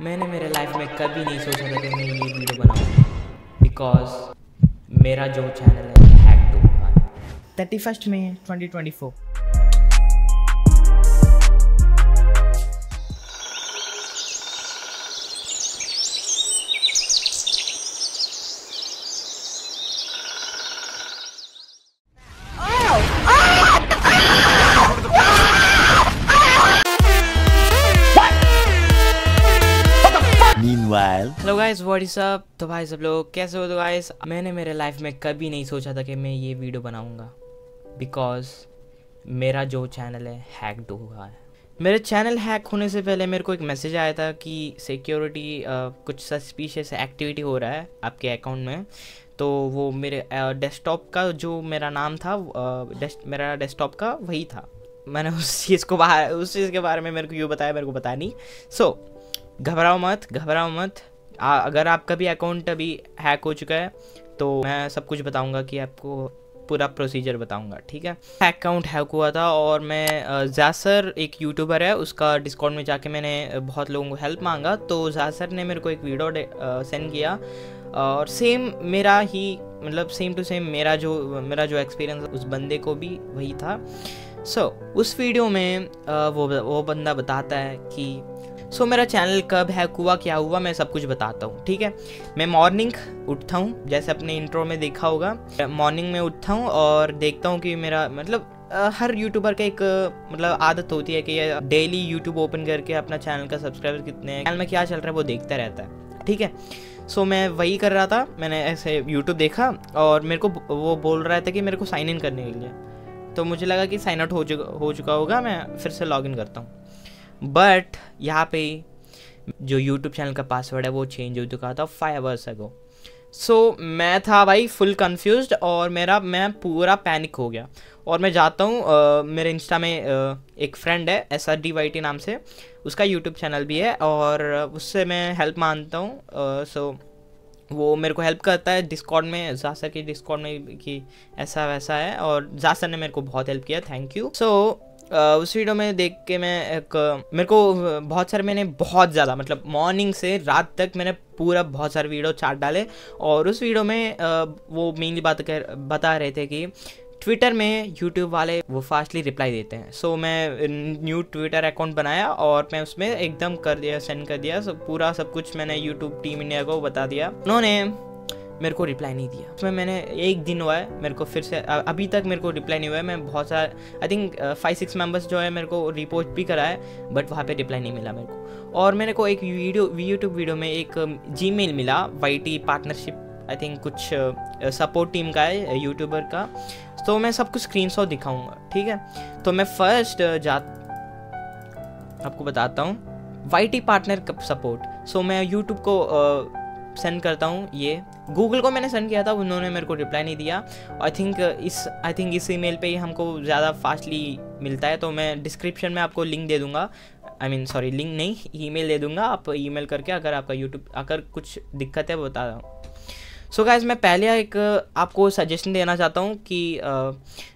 मैंने मेरे लाइफ में कभी नहीं सोचा था कि मैं ये वीडियो बनाऊँ बिकॉज़ मेरा जो चैनल है thirty first May twenty twenty four guys what is up तो भाई सब लोग कैसे हो तो गाइस मैंने मेरे लाइफ में कभी नहीं सोचा था कि मैं ये वीडियो बनाऊँगा। बिकॉज़ मेरा जो चैनल है हैक हुआ है। मेरे चैनल हैक होने से पहले मेरे को एक मैसेज आया था कि सिक्योरिटी कुछ सस्पिशियस एक्टिविटी हो रहा है आपके अकाउंट में। तो वो मेरे डेस्कटॉप का जो मेरा नाम था डेस्ट मेरा डेस्कटॉप का वही था। मैंने उस चीज़ को बाहर उस चीज़ के बारे में मेरे को यूँ बताया मेरे को बताया नहीं। सो so, घबराओ मत घबराओ मत। आ, अगर आपका भी अकाउंट अभी हैक हो चुका है तो मैं सब कुछ बताऊँगा कि आपको पूरा प्रोसीजर बताऊँगा ठीक है? अकाउंट हैक हुआ था और मैं जासर एक यूट्यूबर है उसका डिस्काउंट में जाके मैंने बहुत लोगों को हेल्प मांगा तो जासर ने मेरे को एक वीडियो सेंड किया और सेम मेरा ही मतलब सेम टू सेम मेरा जो मेरा जो एक्सपीरियंस उस बंदे को भी वही था। सो so, उस वीडियो में वो वो बंदा बताता है कि सो मेरा चैनल कब हैक हुआ, क्या हुआ, मैं सब कुछ बताता हूँ, ठीक है? मैं मॉर्निंग उठता हूँ, जैसे अपने इंट्रो में देखा होगा। मॉर्निंग में उठता हूँ और देखता हूँ कि मेरा मतलब हर यूट्यूबर का एक मतलब आदत होती है कि ये डेली यूट्यूब ओपन करके अपना चैनल का सब्सक्राइबर कितने हैं चैनल में क्या चल रहा है, वो देखता रहता है, ठीक है? सो मैं वही कर रहा था, मैंने ऐसे यूट्यूब देखा और मेरे को वो बोल रहा था कि मेरे को साइन इन करने के लिए। तो मुझे लगा कि साइन आउट हो चुका हो चुका होगा, मैं फिर से लॉग इन करता हूँ। बट यहाँ पे जो यूट्यूब चैनल का पासवर्ड है वो चेंज हो चुका था फाइव आवर्स अगो सो मैं था भाई फुल कंफ्यूज्ड और मेरा मैं पूरा पैनिक हो गया. और मैं जाता हूँ मेरे इंस्टा में अ, एक फ्रेंड है S R D Y T नाम से. उसका यूट्यूब चैनल भी है और उससे मैं हेल्प माँगता हूँ सो वो मेरे को हेल्प करता है डिस्कॉर्ड में जासर के डिस्कॉर्ड में कि ऐसा वैसा है और जासर ने मेरे को बहुत हेल्प किया थैंक यू सो उस वीडियो में देख के मैं एक मेरे को बहुत सारे मैंने बहुत ज़्यादा मतलब मॉर्निंग से रात तक मैंने पूरा बहुत सारे वीडियो चार्ट डाले और उस वीडियो में वो मेनली बात कर बता रहे थे कि ट्विटर में यूट्यूब वाले वो फास्टली रिप्लाई देते हैं। सो so, मैं न्यू ट्विटर अकाउंट बनाया और मैं उसमें एकदम कर दिया सेंड कर दिया सब पूरा सब कुछ मैंने यूट्यूब टीम इंडिया को बता दिया। उन्होंने मेरे को रिप्लाई नहीं दिया। उसमें मैंने एक दिन हुआ है, मेरे को फिर से अभी तक मेरे को रिप्लाई नहीं हुआ है। मैं बहुत सारा I think five six members जो है मेरे को रिपोर्ट भी करा है बट वहाँ पे रिप्लाई नहीं मिला मेरे को। और मेरे को एक वीडियो यूट्यूब वीडियो में एक जी मिला Y T partnership I think कुछ सपोर्ट टीम का है यूट्यूबर का। तो मैं सब कुछ स्क्रीन शॉट दिखाऊँगा, ठीक है? तो मैं फ़र्स्ट जा, आपको बताता हूँ। Y T partner support so मैं यूट्यूब को सेंड करता हूँ ये। गूगल को मैंने सेंड किया था, उन्होंने मेरे को रिप्लाई नहीं दिया। आई थिंक इस आई थिंक इस ईमेल पे ही हमको ज़्यादा फास्टली मिलता है तो मैं डिस्क्रिप्शन में आपको लिंक दे दूँगा। आई मीन सॉरी लिंक नहीं ईमेल दे दूँगा। आप ईमेल करके अगर आपका यूट्यूब अगर कुछ दिक्कत है, बता दूँ सो गाइज़ मैं पहले एक, आपको सजेशन देना चाहता हूँ कि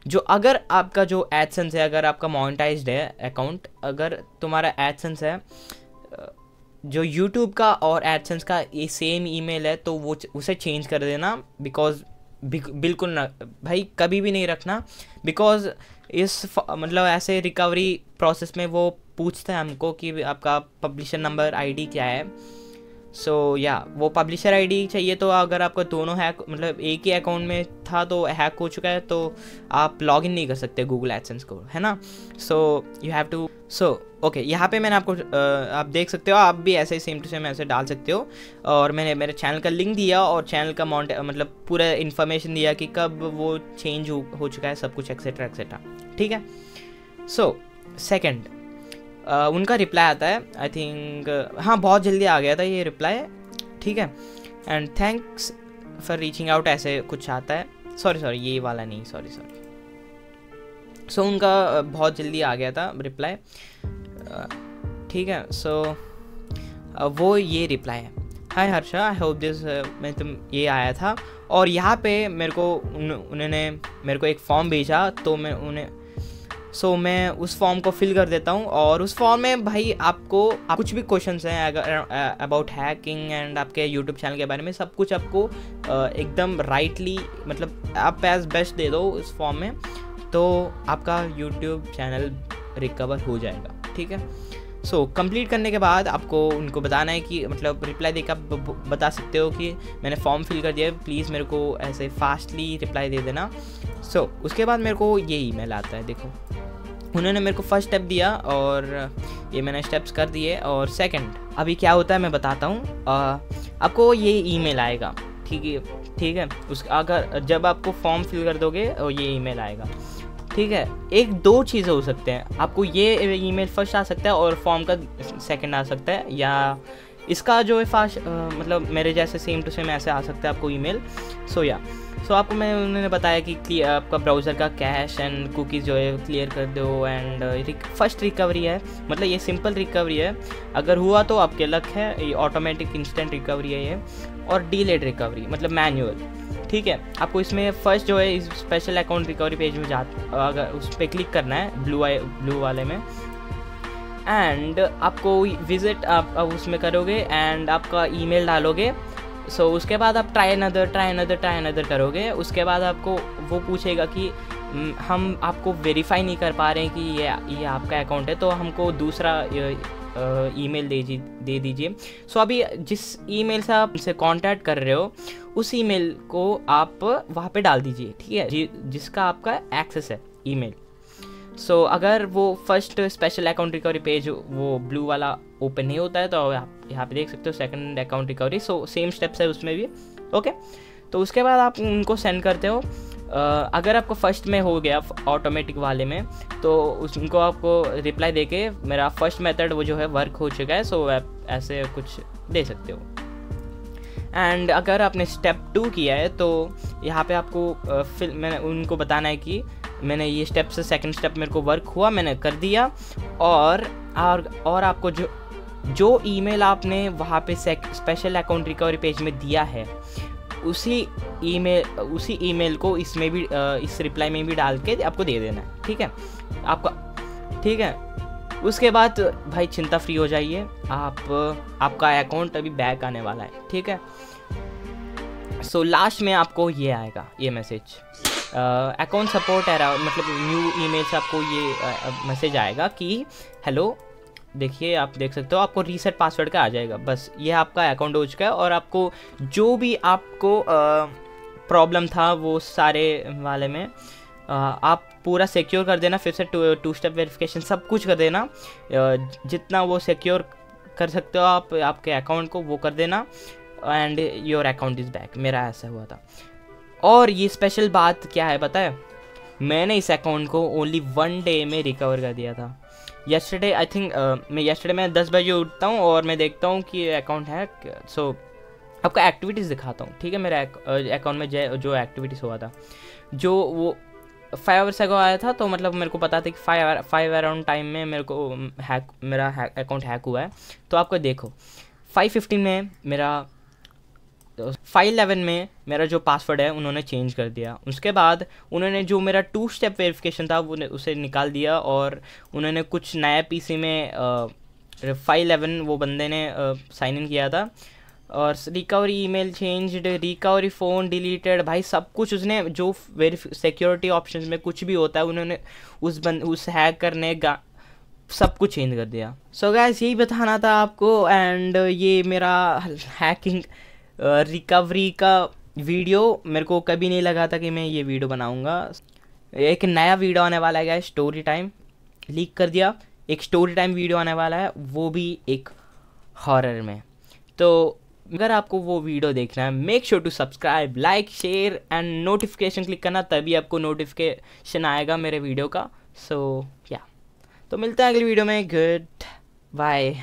जो अगर आपका जो एडसेंस है, अगर आपका मोनेटाइज्ड है अकाउंट अगर तुम्हारा एडसेंस है जो यूट्यूब का और एडसेंस का ये सेम ईमेल है तो वो उसे चेंज कर देना बिकॉज़ बिल्कुल ना, भाई कभी भी नहीं रखना बिकॉज़ इस मतलब ऐसे रिकवरी प्रोसेस में वो पूछता है हमको कि आपका पब्लिशर नंबर आईडी क्या है। सो या वो पब्लिशर आईडी चाहिए तो अगर आपका दोनों हैक मतलब एक ही अकाउंट में था तो हैक हो चुका है तो आप लॉग इन नहीं कर सकते गूगल एडसेंस को है ना? So you have to so okay यहाँ पे मैंने आपको आप देख सकते हो आप भी ऐसे ही सेम टू सेम ऐसे डाल सकते हो। और मैंने मेरे चैनल का लिंक दिया और चैनल का माउंट मतलब पूरा इन्फॉर्मेशन दिया कि कब वो चेंज हो, हो चुका है सब कुछ एक्सेट्रा एक्सेट्रा ठीक है? सो सेकंड उनका रिप्लाई आता है आई थिंक हाँ बहुत जल्दी आ गया था ये रिप्लाई ठीक है? And thanks for reaching out ऐसे कुछ आता है। सॉरी सॉरी ये वाला नहीं सॉरी सॉरी सो उनका बहुत जल्दी आ गया था रिप्लाई ठीक है सो वो ये रिप्लाई है। Hi Harsha I hope this मैं तुम ये आया था। और यहाँ पे मेरे को उन, उन्होंने मेरे को एक फॉर्म भेजा तो मैं उन्हें सो so, मैं उस फॉर्म को फिल कर देता हूँ और उस फॉर्म में भाई आपको आप कुछ भी क्वेश्चन हैं अगर अबाउट हैकिंग एंड आपके यूट्यूब चैनल के बारे में सब कुछ आपको एकदम राइटली मतलब आप एज बेस्ट दे दो उस फॉर्म में तो आपका यूट्यूब चैनल रिकवर हो जाएगा ठीक है? सो so, कंप्लीट करने के बाद आपको उनको बताना है कि मतलब रिप्लाई देकर आप बता सकते हो कि मैंने फॉर्म फिल कर दिया है प्लीज़ मेरे को ऐसे फास्टली रिप्लाई दे देना। सो so, उसके बाद मेरे को ये ईमेल आता है देखो। उन्होंने मेरे को फ़र्स्ट स्टेप दिया और ये मैंने स्टेप्स कर दिए और सेकंड अभी क्या होता है मैं बताता हूँ। आपको ये ईमेल आएगा ठीक है ठीक है? उस अगर जब आपको फॉर्म फिल कर दोगे और ये ईमेल आएगा। ठीक है? एक दो चीज़ें हो सकते हैं। आपको ये ईमेल फ़र्स्ट आ सकता है और फॉर्म का सेकंड आ सकता है, या इसका जो है फास्ट मतलब मेरे जैसे सेम टू सेम ऐसे आ सकता है आपको ईमेल सो या सो आपको मैं, उन्होंने बताया कि आपका ब्राउज़र का कैश एंड कुकीज़ जो है क्लियर कर दो एंड फ़र्स्ट रिकवरी है। मतलब ये सिंपल रिकवरी है। अगर हुआ तो आपके लक है। ये ऑटोमेटिक इंस्टेंट रिकवरी है ये। और डीलेड रिकवरी मतलब मैनुअल ठीक है आपको इसमें फ़र्स्ट जो है इस स्पेशल अकाउंट रिकवरी पेज में जा अगर उस पर क्लिक करना है ब्लू आई ब्लू वाले में। एंड आपको विज़िट आप उसमें करोगे एंड आपका ईमेल डालोगे। सो so, उसके बाद आप try another try another try another करोगे। उसके बाद आपको वो पूछेगा कि हम आपको वेरीफाई नहीं कर पा रहे हैं कि ये ये आपका अकाउंट है तो हमको दूसरा ईमेल दे दे दीजिए। सो अभी जिस ईमेल से आप से कांटेक्ट कर रहे हो उस ईमेल को आप वहाँ पे डाल दीजिए ठीक है? जि, जिसका आपका एक्सेस है ईमेल। सो so, अगर वो first special account recovery page वो ब्लू वाला ओपन नहीं होता है तो आप यहाँ पे देख सकते हो second account recovery so same steps है उसमें भी ओके तो उसके बाद आप उनको सेंड करते हो। अगर आपको फ़र्स्ट में हो गया ऑटोमेटिक वाले में तो उनको आपको रिप्लाई दे के मेरा फ़र्स्ट मेथड वो जो है वर्क हो चुका है सो आप ऐसे कुछ दे सकते हो। एंड अगर आपने स्टेप टू किया है तो यहाँ पे आपको फिर मैंने उनको बताना है कि मैंने ये स्टेप से सेकंड स्टेप मेरे को वर्क हुआ मैंने कर दिया और और, और आपको जो जो ईमेल आपने वहाँ पे स्पेशल अकाउंट रिकवरी पेज में दिया है उसी ईमेल उसी ईमेल को इसमें भी इस रिप्लाई में भी डाल के आपको दे देना है ठीक है? आपका ठीक है? उसके बाद भाई चिंता फ्री हो जाइए आप आपका अकाउंट अभी बैक आने वाला है ठीक है? सो so, लास्ट में आपको ये आएगा ये मैसेज अकाउंट सपोर्ट है मतलब न्यू ईमेल से आपको ये मैसेज आएगा कि हेलो देखिए आप देख सकते हो आपको रीसेट पासवर्ड का आ जाएगा। बस ये आपका अकाउंट हो चुका है और आपको जो भी आपको प्रॉब्लम था वो सारे वाले में आ, आप पूरा सिक्योर कर देना फिर से टू टू स्टेप वेरिफिकेशन सब कुछ कर देना। जितना वो सिक्योर कर सकते हो आप आपके अकाउंट को वो कर देना and your account is back मेरा ऐसा हुआ था। और ये स्पेशल बात क्या है पता है? मैंने इस अकाउंट को ओनली वन डे में रिकवर कर दिया था। येस्टरडे आई थिंक मैं येस्टरडे मैं दस बजे उठता हूँ और मैं देखता हूँ कि अकाउंट है सो आपको एक्टिविटीज़ दिखाता हूँ, ठीक है? मेरा अकाउंट में जो एक्टिविटीज़ हुआ था, जो वो फाइव आवर्स अगो आया था तो मतलब मेरे को पता था कि फाइव फाइव अराउंड टाइम में मेरे को हैक मेरा अकाउंट हैक हुआ है तो आपको देखो फाइव फिफ्टीन में मेरा फाइव इलेवन में मेरा जो पासवर्ड है, उन्होंने चेंज कर दिया। उसके बाद उन्होंने जो मेरा टू स्टेप वेरिफिकेशन था, वो उसे निकाल दिया और उन्होंने कुछ नया पीसी में फाइव इलेवन वो बंदे ने साइन इन किया था। और recovery email change recovery phone deleted भाई सब कुछ उसने, जो वेरीफ सिक्योरिटी ऑप्शन में कुछ भी होता है, उन्होंने उस बंद उस हैक करने का सब कुछ चेंज कर दिया। सो so गैस यही बताना था आपको एंड ये मेरा हैकिंग रिकवरी का वीडियो मेरे को कभी नहीं लगा था कि मैं ये वीडियो बनाऊँगा। एक नया वीडियो आने वाला है स्टोरी टाइम लीक कर दिया। एक स्टोरी टाइम वीडियो आने वाला है वो भी एक हॉरर में। तो अगर आपको वो वीडियो देखना है make sure to subscribe like share and notification click करना तभी आपको नोटिफिकेशन आएगा मेरे वीडियो का। सो so, या yeah. तो मिलते हैं अगली वीडियो में। Good bye